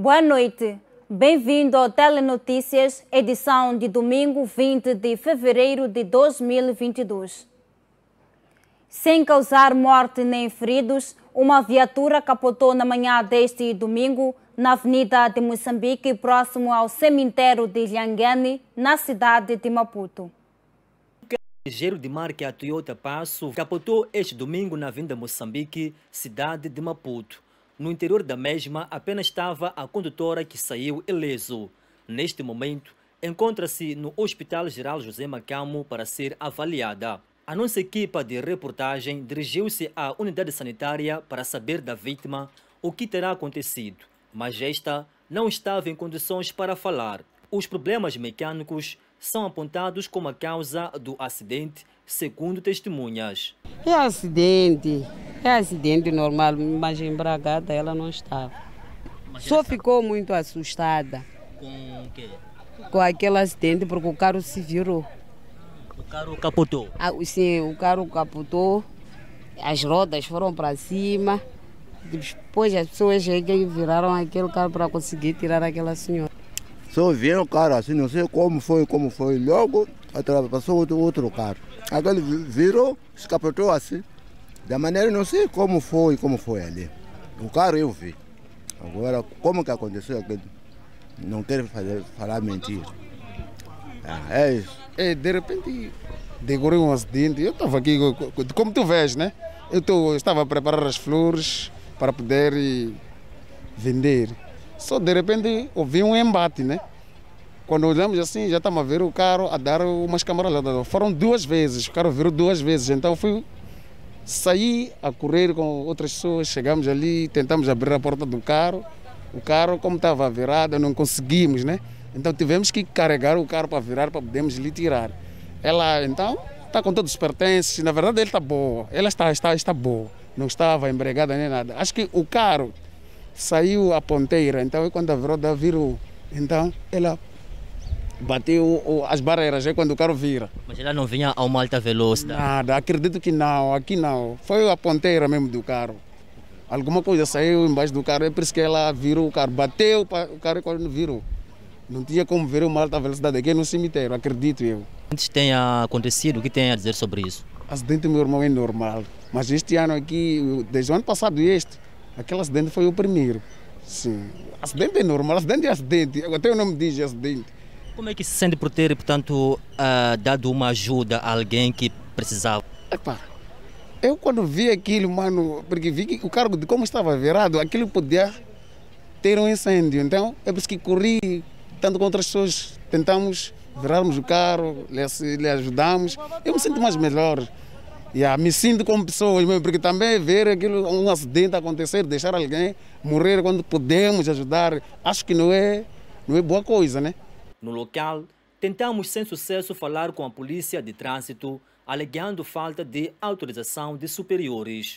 Boa noite. Bem-vindo ao Telenotícias, edição de domingo 20 de fevereiro de 2022. Sem causar morte nem feridos, uma viatura capotou na manhã deste domingo na Avenida de Moçambique, próximo ao cemitério de Lhangane, na cidade de Maputo. Ligeiro de marca Toyota Passo capotou este domingo na Avenida Moçambique, cidade de Maputo. No interior da mesma apenas estava a condutora que saiu ileso. Neste momento, encontra-se no Hospital Geral José Macamo para ser avaliada. A nossa equipa de reportagem dirigiu-se à unidade sanitária para saber da vítima o que terá acontecido, mas esta não estava em condições para falar. Os problemas mecânicos são apontados como a causa do acidente, segundo testemunhas. É acidente, é acidente normal, mas embragada ela não estava. Mas Só ficou muito assustada. Com o quê? Com aquele acidente, porque o carro se virou. O carro capotou? Ah, sim, o carro capotou, as rodas foram para cima. Depois as pessoas chegam e viraram aquele carro para conseguir tirar aquela senhora. Só viram o carro assim, não sei como foi, como foi. Logo passou outro, outro carro. Aquele virou, escapotou assim. Da maneira, não sei como foi, como foi ali. O carro eu vi. Agora, como que aconteceu? Não quero fazer, falar mentira. Ah, é isso. É, de repente, decorreu um acidente. Eu estava aqui, como tu vês, né? Eu, tô, eu estava a preparar as flores para poder vender. Só de repente ouvi um embate, né? Quando olhamos assim, já estamos a ver o carro a dar umas camareladas. Foram duas vezes, o carro virou duas vezes. Então fui sair a correr com outras pessoas, chegamos ali, tentamos abrir a porta do carro. O carro, como estava virado, não conseguimos, né? Então tivemos que carregar o carro para virar para podermos lhe tirar. Ela, então, está com todos os pertences. Na verdade, ele está boa. Ela está, está, está boa. Não estava embregada nem nada. Acho que o carro saiu a ponteira. Então, quando a virou, virou. Então, ela bateu as barreiras, é quando o carro vira. Mas ela não vinha a uma alta velocidade? Nada, acredito que não, aqui não. Foi a ponteira mesmo do carro. Alguma coisa saiu embaixo do carro, é por isso que ela virou o carro. Bateu o carro quando virou. Não tinha como ver uma alta velocidade aqui no cemitério, acredito eu. Antes tenha acontecido, o que tem a dizer sobre isso? Acidente, meu irmão, é normal. Mas este ano aqui, desde o ano passado este, aquele acidente foi o primeiro. Sim. Acidente é normal, acidente é acidente. Até o nome diz acidente. Como é que se sente por ter, portanto, uh, dado uma ajuda a alguém que precisava? Eu quando vi aquilo, mano, porque vi que o carro de como estava virado, aquilo podia ter um incêndio. Então, é por isso que corri, tanto com outras pessoas, tentamos virarmos o carro, lhe, lhe ajudamos. Eu me sinto mais melhor. Yeah, me sinto como pessoa, porque também ver aquilo, um acidente acontecer, deixar alguém morrer quando podemos ajudar, acho que não é, não é boa coisa, né? No local, tentamos sem sucesso falar com a polícia de trânsito, alegando falta de autorização de superiores.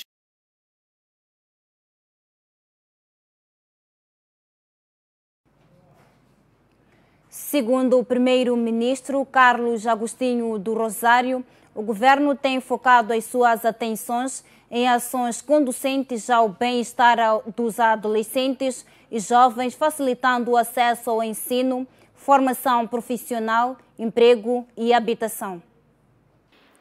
Segundo o primeiro-ministro Carlos Agostinho do Rosário, o governo tem focado as suas atenções em ações conducentes ao bem-estar dos adolescentes e jovens, facilitando o acesso ao ensino, formação profissional, emprego e habitação.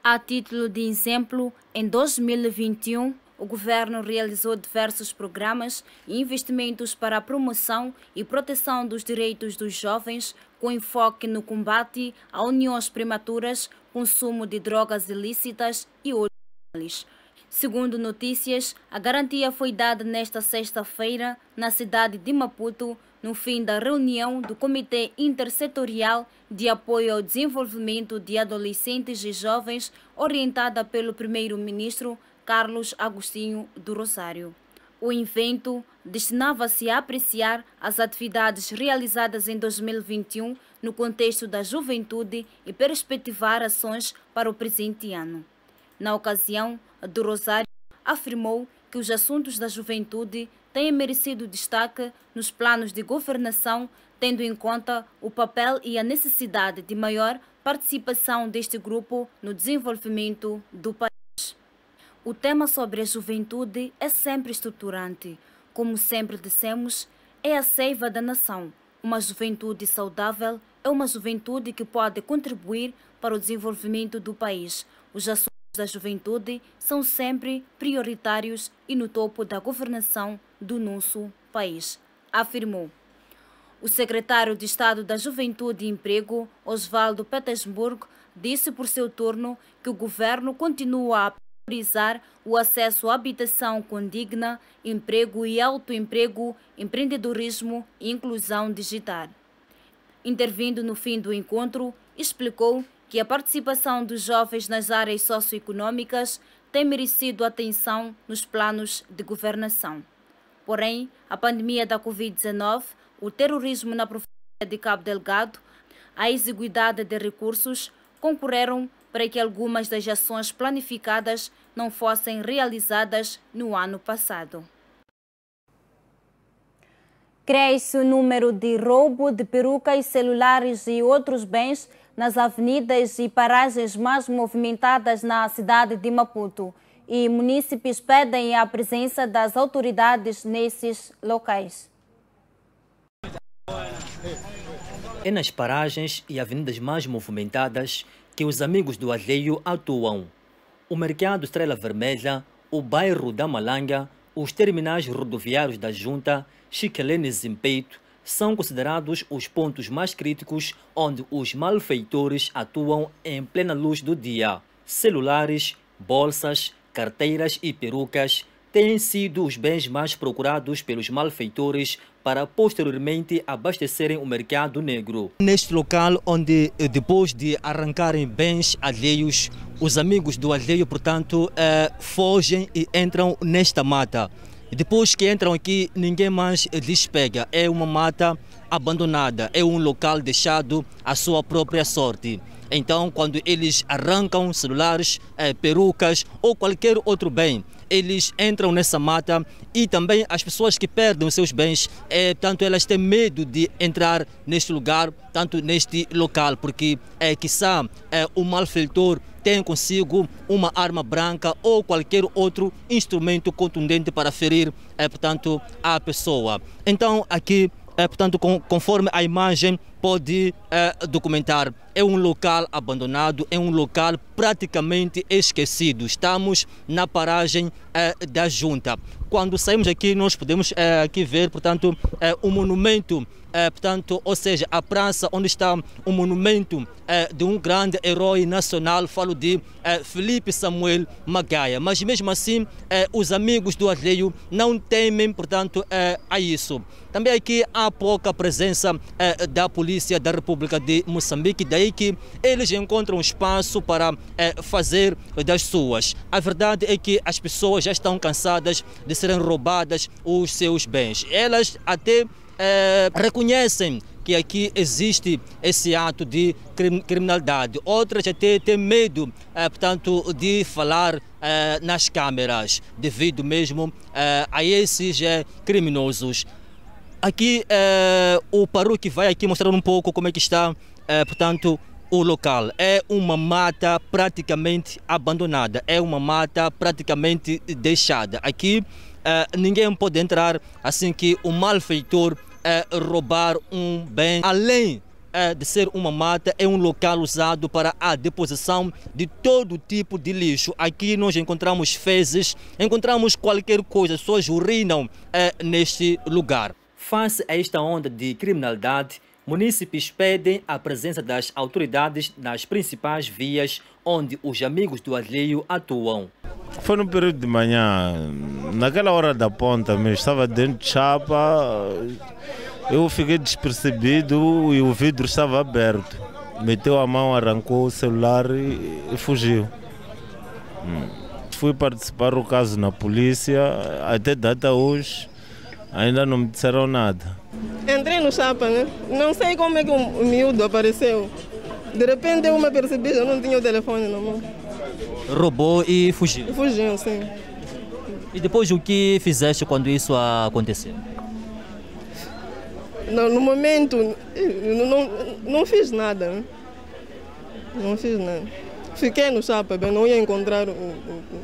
A título de exemplo, em 2021, o governo realizou diversos programas e investimentos para a promoção e proteção dos direitos dos jovens, com enfoque no combate a uniões prematuras, consumo de drogas ilícitas e outros. Segundo notícias, a garantia foi dada nesta sexta-feira na cidade de Maputo, no fim da reunião do Comitê Intersetorial de Apoio ao Desenvolvimento de Adolescentes e Jovens, orientada pelo primeiro-ministro Carlos Agostinho do Rosário. O evento destinava-se a apreciar as atividades realizadas em 2021 no contexto da juventude e perspectivar ações para o presente ano. Na ocasião, do Rosário afirmou que os assuntos da juventude têm merecido destaque nos planos de governação, tendo em conta o papel e a necessidade de maior participação deste grupo no desenvolvimento do país. O tema sobre a juventude é sempre estruturante. Como sempre dissemos, é a seiva da nação. Uma juventude saudável é uma juventude que pode contribuir para o desenvolvimento do país. Os assuntos da juventude são sempre prioritários e no topo da governação do nosso país, afirmou. O secretário de Estado da Juventude e Emprego, Osvaldo Petersburg, disse por seu turno que o governo continua a priorizar o acesso à habitação condigna, emprego e autoemprego, empreendedorismo e inclusão digital. Intervindo no fim do encontro, explicou que a participação dos jovens nas áreas socioeconômicas tem merecido atenção nos planos de governação. Porém, a pandemia da Covid-19, o terrorismo na província de Cabo Delgado, a exiguidade de recursos concorreram para que algumas das ações planificadas não fossem realizadas no ano passado. Cresce o número de roubo de perucas, celulares e outros bens nas avenidas e paragens mais movimentadas na cidade de Maputo e munícipes pedem a presença das autoridades nesses locais. É nas paragens e avenidas mais movimentadas que os amigos do alheio atuam. O mercado Estrela Vermelha, o bairro da Malanga, os terminais rodoviários da Junta, Chiquelene Zimpeito são considerados os pontos mais críticos onde os malfeitores atuam em plena luz do dia. Celulares, bolsas, carteiras e perucas têm sido os bens mais procurados pelos malfeitores para posteriormente abastecerem o mercado negro. Neste local onde depois de arrancarem bens alheios, os amigos do alheio, portanto, eh, fogem e entram nesta mata. Depois que entram aqui, ninguém mais lhes pega. É uma mata abandonada, é um local deixado à sua própria sorte. Então, quando eles arrancam celulares, eh, perucas ou qualquer outro bem, eles entram nessa mata e também as pessoas que perdem os seus bens, é, tanto elas têm medo de entrar neste lugar, tanto neste local, porque é, quiçá é, o malfeitor tem consigo uma arma branca ou qualquer outro instrumento contundente para ferir, é, portanto, a pessoa. Então, aqui é, portanto, com, conforme a imagem pode é, documentar, é um local abandonado, é um local praticamente esquecido. Estamos na paragem é, da junta. Quando saímos aqui, nós podemos é, aqui ver, portanto, é, um monumento portanto, ou seja, a praça onde está o monumento é, de um grande herói nacional, falo de Felipe Samuel Magaia. Mas mesmo assim, os amigos do alheio não temem, portanto, a isso. Também aqui há pouca presença da Polícia da República de Moçambique, daí que eles encontram espaço para fazer das suas. A verdade é que as pessoas já estão cansadas de serem roubadas os seus bens. Elas até é, reconhecem que aqui existe esse ato de criminalidade. Outras até têm medo, é, portanto, de falar é, nas câmeras, devido mesmo a esses criminosos. Aqui o Paruque vai aqui mostrar um pouco como é que está, portanto, o local. É uma mata praticamente abandonada, é uma mata praticamente deixada. Aqui ninguém pode entrar assim que o malfeitor é, roubar um bem, além é, de ser uma mata, é um local usado para a deposição de todo tipo de lixo. Aqui nós encontramos fezes, encontramos qualquer coisa, pessoas urinam é, neste lugar. Face a esta onda de criminalidade, munícipes pedem a presença das autoridades nas principais vias onde os amigos do alheio atuam. Foi no período de manhã, naquela hora da ponta, eu estava dentro de chapa, eu fiquei despercebido e o vidro estava aberto. Meteu a mão, arrancou o celular e, e fugiu. Hum. Fui participar do caso na polícia, até data hoje, ainda não me disseram nada. Entrei no chapa, né? Não sei como é que o miúdo apareceu. De repente eu me percebi, eu não tinha o telefone na mão. Roubou e fugiu? Fugiu, sim. E depois o que fizeste quando isso aconteceu? No, no momento, não, não, não fiz nada. Né? Não fiz nada. Fiquei no chapa, não ia encontrar,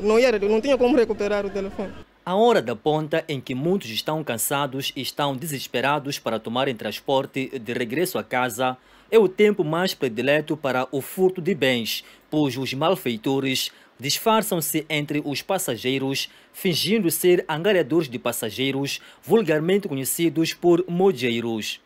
não, ia, não tinha como recuperar o telefone. A hora da ponta em que muitos estão cansados e estão desesperados para tomarem transporte de regresso a casa é o tempo mais predileto para o furto de bens, pois os malfeitores disfarçam-se entre os passageiros, fingindo ser angariadores de passageiros, vulgarmente conhecidos por mojeiros.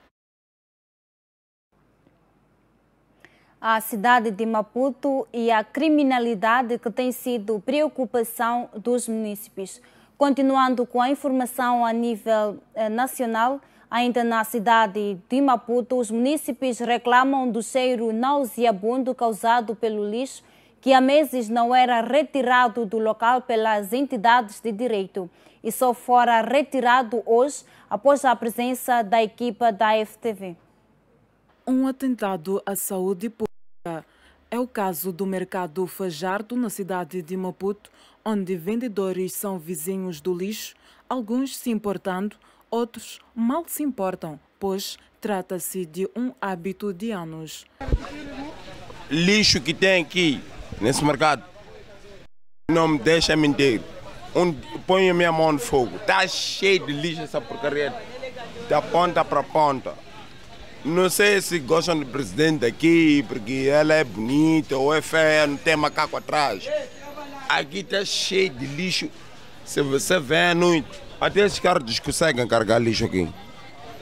a cidade de Maputo e a criminalidade que tem sido preocupação dos munícipes. Continuando com a informação a nível eh, nacional, ainda na cidade de Maputo, os munícipes reclamam do cheiro nauseabundo causado pelo lixo que há meses não era retirado do local pelas entidades de direito e só fora retirado hoje após a presença da equipa da FTV. Um atentado à saúde pública. É o caso do mercado Fajardo, na cidade de Maputo, onde vendedores são vizinhos do lixo, alguns se importando, outros mal se importam, pois trata-se de um hábito de anos. Lixo que tem aqui, nesse mercado, não me deixa mentir. Um, a minha mão no fogo. Está cheio de lixo essa porcaria, da ponta para ponta. Não sei se gostam do presidente aqui, porque ela é bonita ou é feia, não tem macaco atrás. Aqui está cheio de lixo. Se você vê à noite, até esses carros conseguem carregar lixo aqui.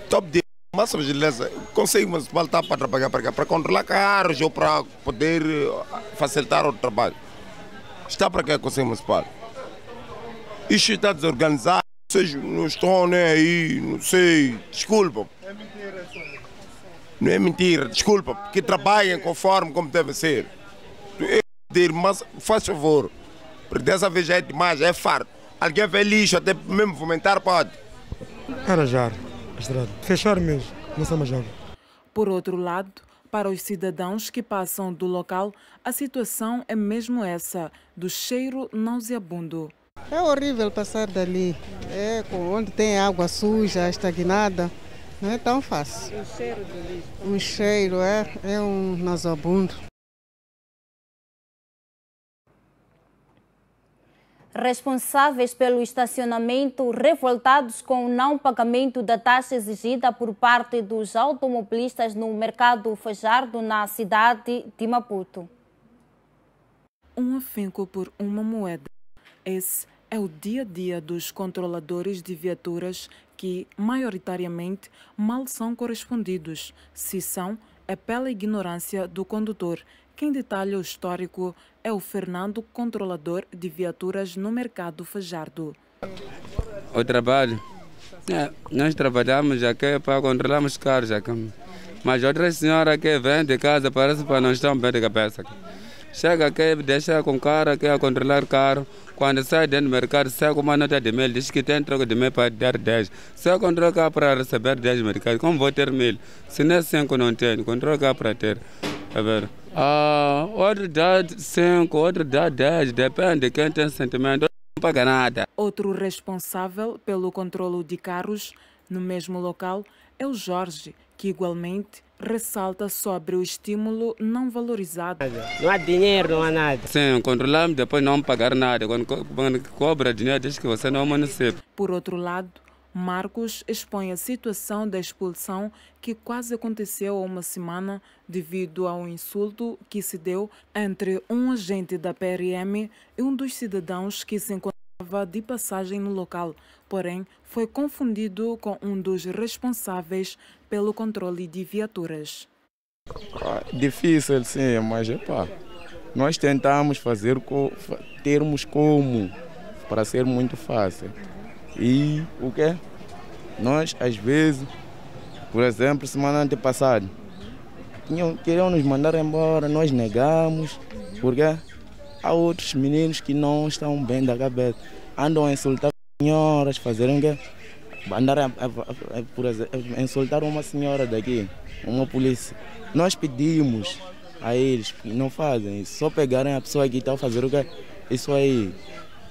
Top de máxima beleza. Conselho municipal está para trabalhar para cá, para controlar carros ou para poder facilitar o trabalho. Está para cá o Conselho Municipal. Isto está desorganizado, vocês não estão nem aí, não sei, desculpa. É mentira, Não é mentira, desculpa, porque trabalhem conforme como deve ser. Mas faz favor, porque dessa vez já é demais, é farto. Alguém vê lixo, até mesmo fomentar pode. Arajar, a estrada. Fechar mesmo, não são mais. Por outro lado, para os cidadãos que passam do local, a situação é mesmo essa, do cheiro nauseabundo. É horrível passar dali. É onde tem água suja, estagnada. Não é tão fácil. O cheiro do lixo? O cheiro é, é um nauseabundo. Responsáveis pelo estacionamento revoltados com o não pagamento da taxa exigida por parte dos automobilistas no mercado Fajardo, na cidade de Maputo. Um afinco por uma moeda. Esse é o dia a dia dos controladores de viaturas que, maioritariamente, mal são correspondidos. Se são, é pela ignorância do condutor quem detalha o histórico é o Fernando, controlador de viaturas no mercado Fajardo. O trabalho? É, nós trabalhamos aqui para controlarmos carros aqui. Mas outra senhora que vem de casa parece para não estar bem de cabeça. Chega aqui, deixa com o cara que a controlar carro. Quando sai dentro do mercado, sai com uma nota de mil, diz que tem troco de mil para dar 10. Se eu controlo carro para receber 10 no mercado, como vou ter mil? Se não é 5, não tem, controlo carro para ter. É ver. Ah, outro dá 5, outro dá 10, depende de quem tem sentimento, não paga nada. Outro responsável pelo controle de carros no mesmo local é o Jorge, que igualmente ressalta sobre o estímulo não valorizado. Não há dinheiro, não há nada. Sim, controlamos depois não pagar nada. Quando, quando cobra dinheiro, diz que você não é município. Por outro lado, Marcos expõe a situação da expulsão que quase aconteceu há uma semana devido a um insulto que se deu entre um agente da PRM e um dos cidadãos que se encontrava de passagem no local, porém foi confundido com um dos responsáveis pelo controle de viaturas. Ah, difícil sim, mas epá, nós tentamos fazer termos como para ser muito fácil. E o que? Nós, às vezes, por exemplo, semana antepassada, queriam nos mandar embora, nós negamos, porque há outros meninos que não estão bem da cabeça, andam a insultar senhoras, fazerem o quê? Andar a, a, a, por exemplo, insultar uma senhora daqui, uma polícia. Nós pedimos a eles não fazem isso, só pegarem a pessoa que está a fazer o quê? Isso aí.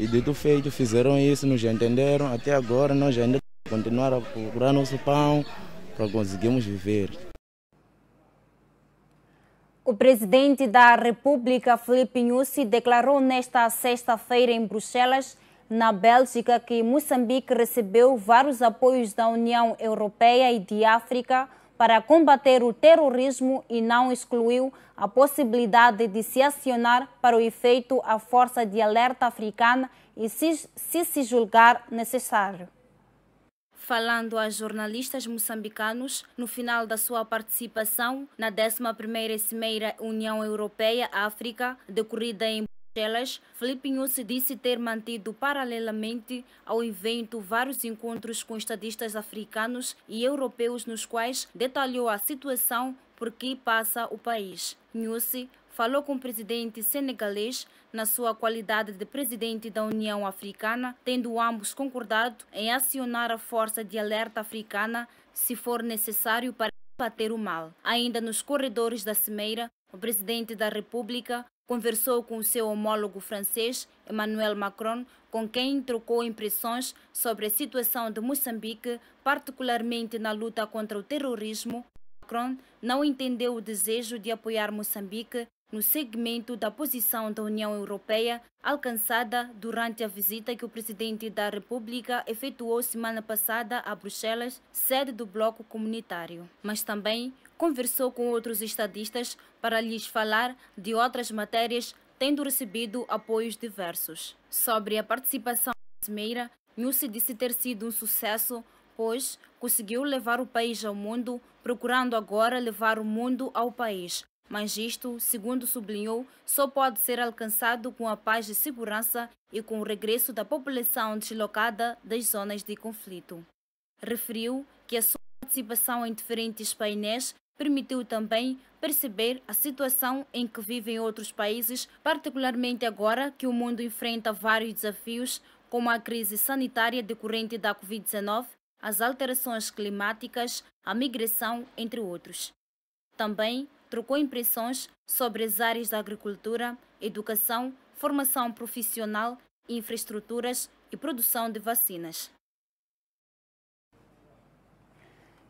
E dito feito, fizeram isso, nos entenderam. Até agora nós ainda continuar a procurar nosso pão para conseguirmos viver. O presidente da República, Felipe Nyusi, declarou nesta sexta-feira em Bruxelas na Bélgica que Moçambique recebeu vários apoios da União Europeia e de África para combater o terrorismo e não excluiu a possibilidade de se acionar para o efeito a Força de Alerta Africana e se se, se julgar necessário. Falando a jornalistas moçambicanos no final da sua participação na 11ª Cimeira União Europeia-África, decorrida em Bruxelas, Felipe Nhusi disse ter mantido paralelamente ao evento vários encontros com estadistas africanos e europeus nos quais detalhou a situação por que passa o país. Nhusi falou com o presidente senegalês na sua qualidade de presidente da União Africana, tendo ambos concordado em acionar a Força de Alerta Africana se for necessário para combater o mal. Ainda nos corredores da Cimeira, o presidente da República conversou com o seu homólogo francês, Emmanuel Macron, com quem trocou impressões sobre a situação de Moçambique, particularmente na luta contra o terrorismo. Macron não entendeu o desejo de apoiar Moçambique no segmento da posição da União Europeia alcançada durante a visita que o presidente da República efetuou semana passada a Bruxelas, sede do bloco comunitário. Mas também conversou com outros estadistas para lhes falar de outras matérias, tendo recebido apoios diversos. Sobre a participação da Cimeira, Nussi disse ter sido um sucesso, pois conseguiu levar o país ao mundo, procurando agora levar o mundo ao país. Mas isto, segundo sublinhou, só pode ser alcançado com a paz e segurança e com o regresso da população deslocada das zonas de conflito. Referiu que a sua participação em diferentes painéis permitiu também perceber a situação em que vivem outros países, particularmente agora que o mundo enfrenta vários desafios, como a crise sanitária decorrente da Covid-19, as alterações climáticas, a migração, entre outros. Também trocou impressões sobre as áreas da agricultura, educação, formação profissional, infraestruturas e produção de vacinas.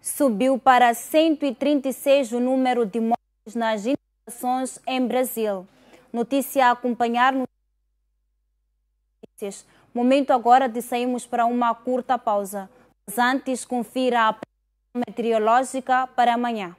Subiu para 136 o número de mortes nas inundações em Brasil. Notícia a acompanhar no Momento agora de sairmos para uma curta pausa. Mas antes, confira a meteorológica para amanhã.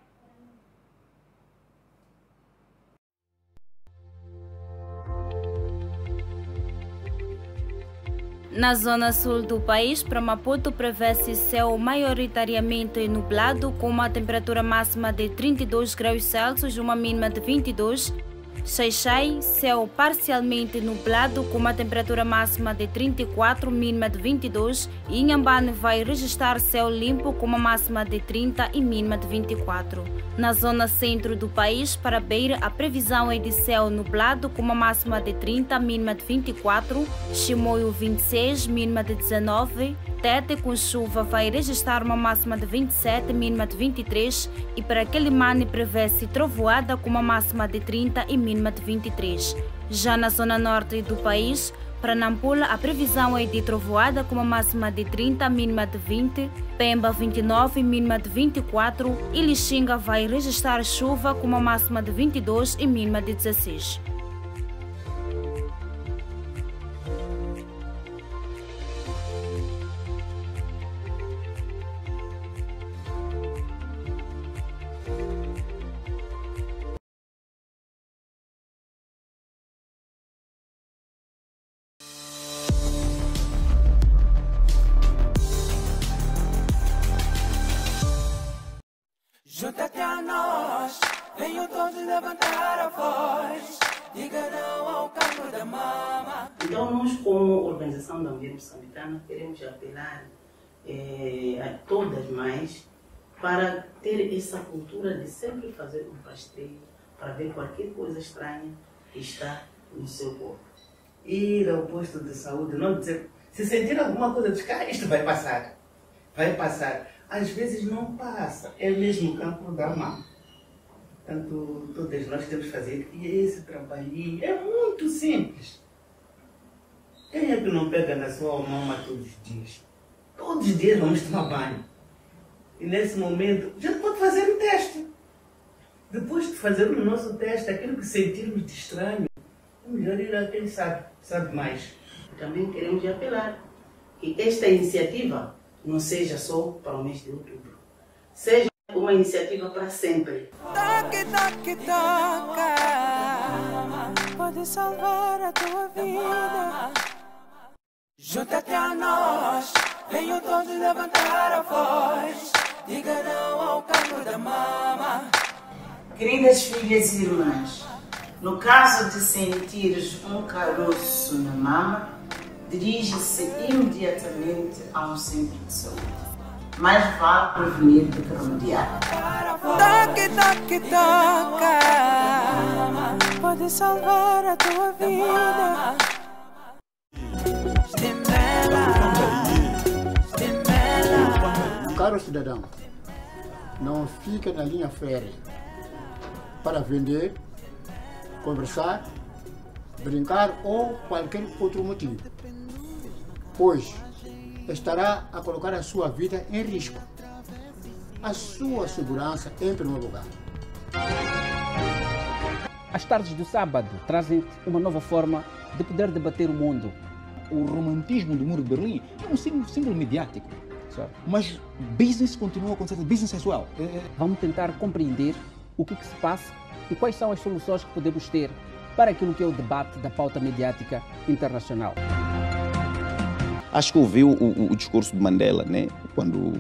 Na zona sul do país, para Maputo, prevê-se céu maioritariamente nublado, com uma temperatura máxima de 32 graus Celsius e uma mínima de 22 Xaixai, céu parcialmente nublado com uma temperatura máxima de 34, mínima de 22 e Inhambane vai registrar céu limpo com uma máxima de 30 e mínima de 24. Na zona centro do país, para Beira, a previsão é de céu nublado com uma máxima de 30, mínima de 24, Chimoio 26, mínima de 19, Tete com chuva vai registrar uma máxima de 27, mínima de 23 e para Quelimane prevê-se trovoada com uma máxima de 30 e mínima de 23. Já na zona norte do país, para Nampula, a previsão é de trovoada com uma máxima de 30, mínima de 20, Pemba 29, mínima de 24 e Lixinga vai registrar chuva com uma máxima de 22 e mínima de 16. Para ter essa cultura de sempre fazer um passeio para ver qualquer coisa estranha que está no seu corpo. Ir ao posto de saúde, não dizer, se sentir alguma coisa, dizer, ah, isto vai passar, vai passar às vezes não passa, é mesmo campo da mão. Portanto, todas nós temos que fazer esse trabalhinho, é muito simples. Quem é que não pega na sua mama todos os dias? Todos os dias vamos tomar banho. E nesse momento, a gente pode fazer o teste. Depois de fazer o nosso teste, aquilo que sentirmos de estranho, é melhor ir a quem sabe, sabe mais. também queremos apelar que esta iniciativa não seja só para o mês de outubro, seja uma iniciativa para sempre. Toque, toque, toca. Pode salvar a tua vida. Junta-te a nós, venham todos levantar a voz. Diga não ao canto da mama. Queridas filhas e irmãs, no caso de sentires um caroço na mama, dirige-se imediatamente a um centro de saúde. Mais vale prevenir do que remediar. Toque, toque, toca. Pode salvar a tua vida. Caro cidadão, não fica na linha férrea para vender, conversar, brincar ou qualquer outro motivo, pois estará a colocar a sua vida em risco. A sua segurança em primeiro lugar. As tardes do sábado trazem uma nova forma de poder debater o mundo. O romantismo do Muro de Berlim é um símbolo, símbolo mediático. Mas business continua a acontecer, business as well. Vamos tentar compreender o que, que se passa e quais são as soluções que podemos ter para aquilo que é o debate da pauta mediática internacional. Acho que ouviu o, o, o discurso de Mandela, né? quando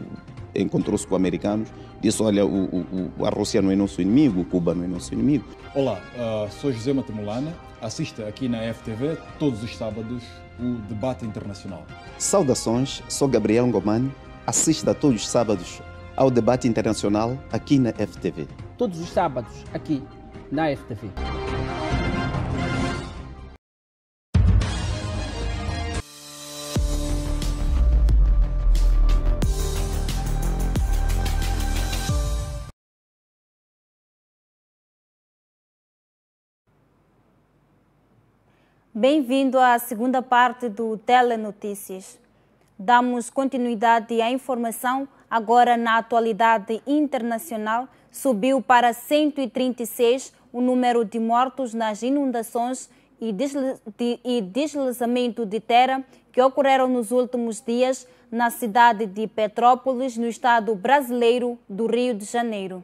encontrou-se com americanos, disse: Olha, o, a Rússia não é nosso inimigo, Cuba não é nosso inimigo. Olá, uh, sou José Matamulana, assista aqui na FTV todos os sábados o debate internacional. Saudações, sou Gabriel Ngomani, assista todos os sábados ao debate internacional aqui na FTV. Todos os sábados aqui na FTV. Bem-vindo à segunda parte do Telenotícias. Damos continuidade à informação. Agora, na atualidade internacional, subiu para 136 o número de mortos nas inundações e, deslizamento de terra que ocorreram nos últimos dias na cidade de Petrópolis, no estado brasileiro do Rio de Janeiro.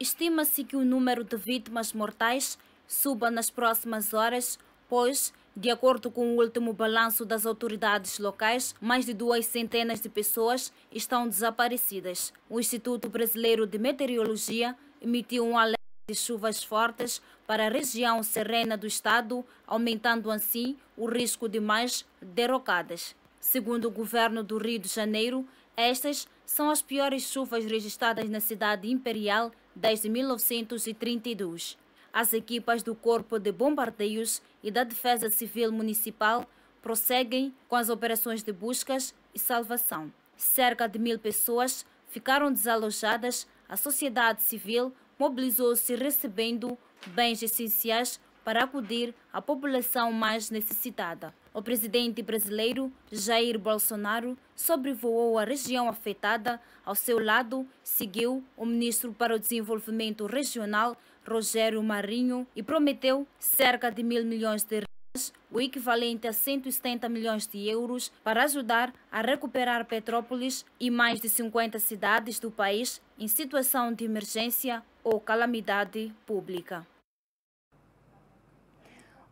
Estima-se que o número de vítimas mortais suba nas próximas horas pois, de acordo com o último balanço das autoridades locais, mais de duas centenas de pessoas estão desaparecidas. O Instituto Brasileiro de Meteorologia emitiu um alerta de chuvas fortes para a região serrana do estado, aumentando assim o risco de mais derrocadas. Segundo o governo do Rio de Janeiro, estas são as piores chuvas registradas na cidade imperial desde 1932. As equipas do Corpo de Bombardeios e da Defesa Civil Municipal prosseguem com as operações de buscas e salvação. Cerca de mil pessoas ficaram desalojadas. A sociedade civil mobilizou-se recebendo bens essenciais para acudir à população mais necessitada. O presidente brasileiro Jair Bolsonaro sobrevoou a região afetada. Ao seu lado, seguiu o ministro para o Desenvolvimento Regional, Rogério Marinho, e prometeu cerca de mil milhões de reais, o equivalente a 170 milhões de euros, para ajudar a recuperar Petrópolis e mais de 50 cidades do país em situação de emergência ou calamidade pública.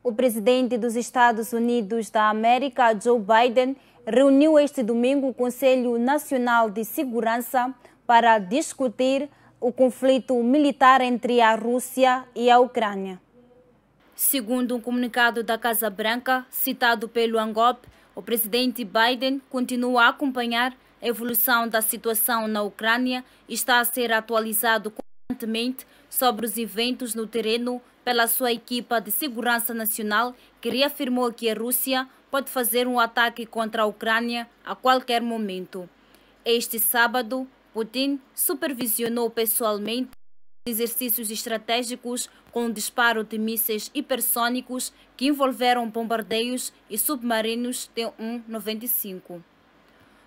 O presidente dos Estados Unidos da América, Joe Biden, reuniu este domingo o Conselho Nacional de Segurança para discutir o conflito militar entre a Rússia e a Ucrânia. Segundo um comunicado da Casa Branca, citado pelo ANGOP, o presidente Biden continua a acompanhar a evolução da situação na Ucrânia e está a ser atualizado constantemente sobre os eventos no terreno pela sua equipa de segurança nacional, que reafirmou que a Rússia pode fazer um ataque contra a Ucrânia a qualquer momento. Este sábado, Putin supervisionou pessoalmente exercícios estratégicos com disparo de mísseis hipersônicos que envolveram bombardeios e submarinos T-195.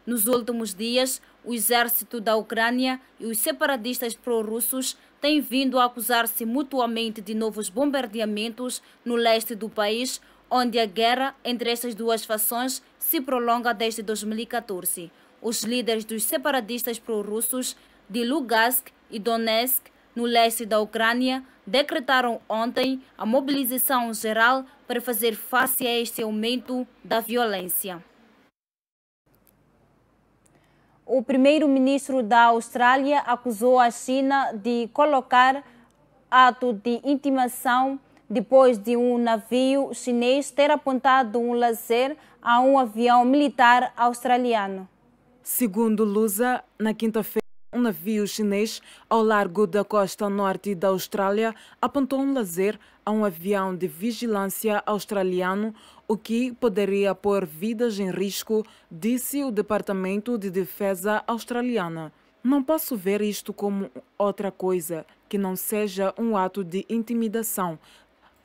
Nos últimos dias, o exército da Ucrânia e os separatistas pró-russos têm vindo a acusar-se mutuamente de novos bombardeamentos no leste do país, onde a guerra entre essas duas fações se prolonga desde 2014. Os líderes dos separatistas pró-russos de Lugansk e Donetsk, no leste da Ucrânia, decretaram ontem a mobilização geral para fazer face a este aumento da violência. O primeiro-ministro da Austrália acusou a China de colocar ato de intimação depois de um navio chinês ter apontado um laser a um avião militar australiano. Segundo Lusa, na quinta-feira, um navio chinês ao largo da costa norte da Austrália apontou um laser a um avião de vigilância australiano, o que poderia pôr vidas em risco, disse o Departamento de Defesa australiana. Não posso ver isto como outra coisa que não seja um ato de intimidação,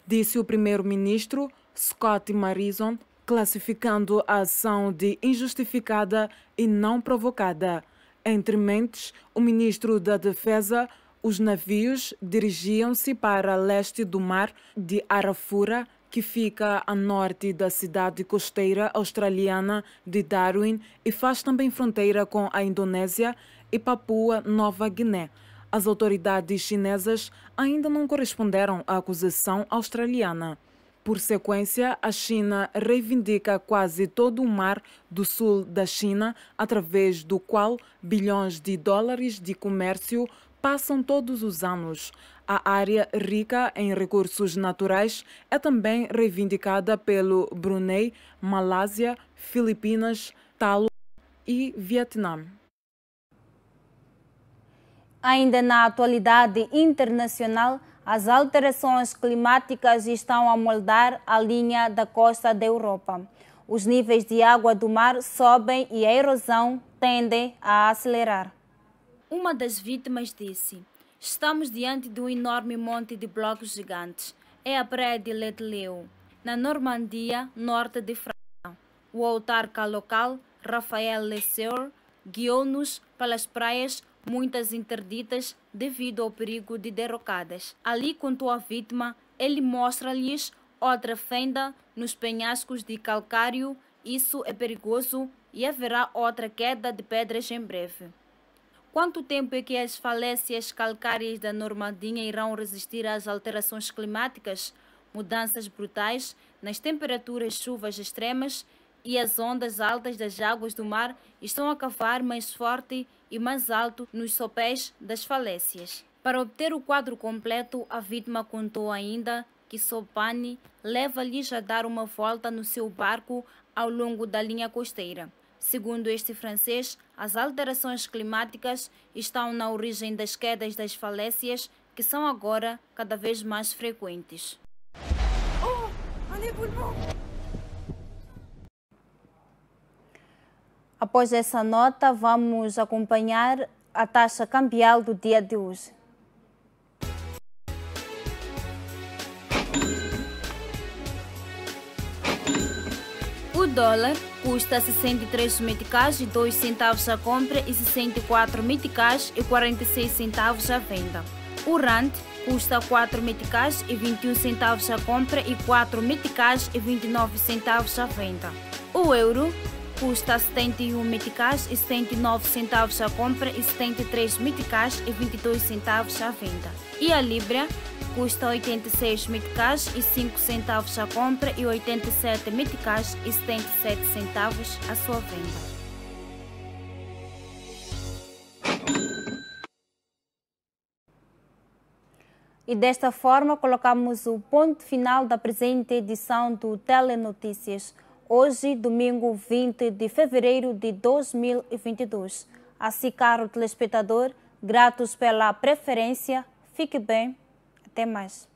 disse o primeiro-ministro Scott Morrison, classificando a ação de injustificada e não provocada. Entre mentes, o ministro da Defesa, os navios dirigiam-se para leste do mar de Arafura, que fica a norte da cidade costeira australiana de Darwin e faz também fronteira com a Indonésia e Papua Nova Guiné. As autoridades chinesas ainda não corresponderam à acusação australiana. Por sequência, a China reivindica quase todo o mar do sul da China, através do qual bilhões de dólares de comércio passam todos os anos. A área rica em recursos naturais é também reivindicada pelo Brunei, Malásia, Filipinas, Talo e Vietnã. Ainda na atualidade internacional, as alterações climáticas estão a moldar a linha da costa da Europa. Os níveis de água do mar sobem e a erosão tende a acelerar. Uma das vítimas disse: Estamos diante de um enorme monte de blocos gigantes. É a praia de Letleu, na Normandia, norte de França. O autarca local, Rafael Lesseur, guiou-nos pelas praias muitas interditas devido ao perigo de derrocadas. Ali, contou a vítima, ele mostra-lhes outra fenda nos penhascos de calcário. Isso é perigoso e haverá outra queda de pedras em breve. Quanto tempo é que as falécias calcárias da Normandia irão resistir às alterações climáticas, mudanças brutais nas temperaturas, chuvas extremas e as ondas altas das águas do mar estão a cavar mais forte e mais alto nos sopés das falécias. Para obter o quadro completo, a vítima contou ainda que Sopani leva-lhes a dar uma volta no seu barco ao longo da linha costeira. Segundo este francês, as alterações climáticas estão na origem das quedas das falécias, que são agora cada vez mais frequentes. Oh, Após essa nota, vamos acompanhar a taxa cambial do dia de hoje. O dólar custa 63 meticais e 2 centavos a compra e 64 meticais e 46 centavos a venda. O rand custa 4 meticais e 21 centavos a compra e 4 meticais e 29 centavos a venda. O euro custa 71 meticais e 79 centavos a compra e 73 meticais e 22 centavos à venda. E a Libra custa 86 meticais e 5 centavos a compra e 87 meticais e 77 centavos a sua venda. E desta forma colocamos o ponto final da presente edição do Telenotícias. Hoje, domingo 20 de fevereiro de 2022. Assim, caro telespectador, gratos pela preferência. Fique bem. Até mais.